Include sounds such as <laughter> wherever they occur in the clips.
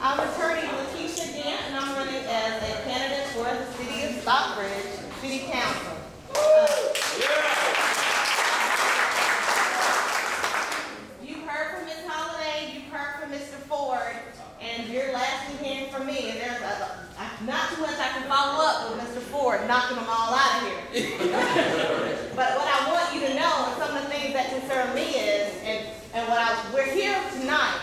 I'm attorney Lakeisha Gantt, and I'm running as a candidate for the city of Stockbridge City Council. Uh, You've heard from Ms. Holliday, you've heard from Mr. Ford, and you're lastly hearing from me, and there's a, I- not too much I can follow up with Mr. Ford, knocking them all out of here. <laughs> But what I want you to know, and some of the things that concern me is, and, and what I, we're here tonight,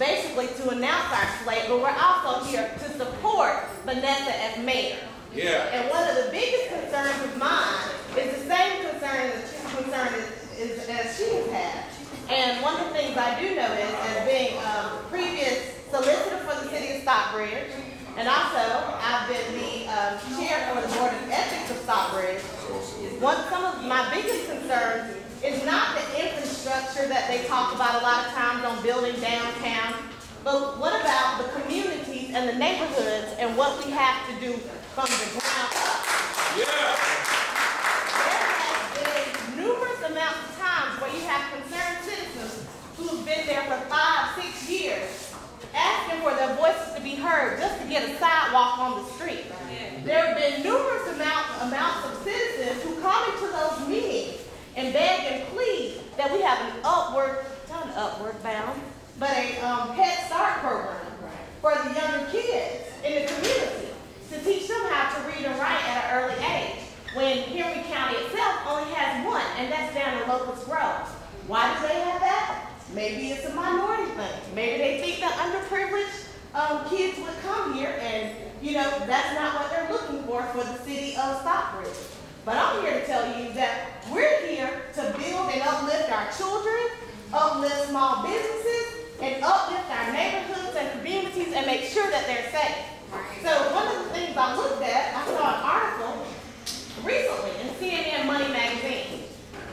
basically to announce our slate, but we're also here to support Vanessa as mayor. Yeah. And one of the biggest concerns of mine is the same concern, concern as, is- as she has had. And one of the things I do know is, as being, a previous solicitor for the city of Stockbridge, and also I've been the, um, chair for the board of ethics of Stockbridge, one, some of my biggest concerns is not the infrastructure that they talk about a lot of times on building downtown, but what about the communities and the neighborhoods and what we have to do from the ground up? Yeah. There has been numerous amounts of times where you have concerned citizens who have been there for five, six years, asking for their voices to be heard just to get a sidewalk on the street. There have been numerous amounts, amounts of citizens who come into those meetings and beg and plead that we have an upward, not an upward bound, but a um, Head Start program for the younger kids in the community to teach them how to read and write at an early age. When Henry County itself only has one, and that's down in Locust Grove. Why do they have that? Maybe it's a minority thing. Maybe they think that underprivileged um, kids would come here and, you know, that's not what they're looking for for the city of Stockbridge. But I'm here to tell you that we're here to build and uplift our children, uplift small businesses, and uplift our neighborhoods and communities and make sure that they're safe. So one of the things I looked at, I saw an article recently in CNN Money Magazine.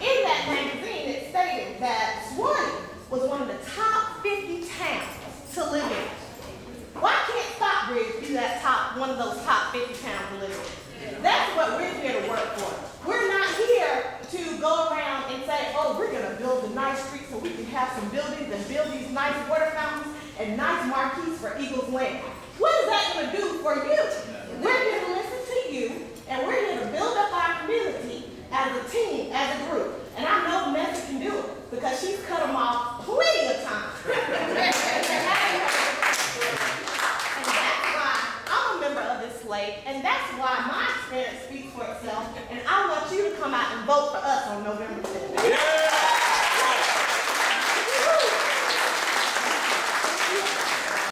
In that magazine, it stated that Suwanee was one of the top 50 towns to live in. Why can't Stockbridge be that one of those top 50 towns to? That's what we're here to work for. We're not here to go around and say, oh, we're gonna build a nice street so we can have some buildings and build these nice water fountains and nice marquees for Eagles Landing. What is that gonna do for you? We're here to listen to you, and we're here to build up our community as a team, as a group. And I know Vanessa can do it, because she's cut them off that's why my experience speaks for itself, and I want you to come out and vote for us on November 5th.